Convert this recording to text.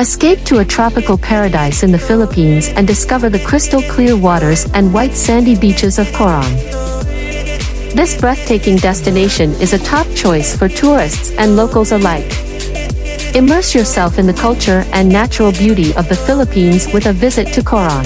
Escape to a tropical paradise in the Philippines and discover the crystal clear waters and white sandy beaches of Coron. This breathtaking destination is a top choice for tourists and locals alike. Immerse yourself in the culture and natural beauty of the Philippines with a visit to Coron.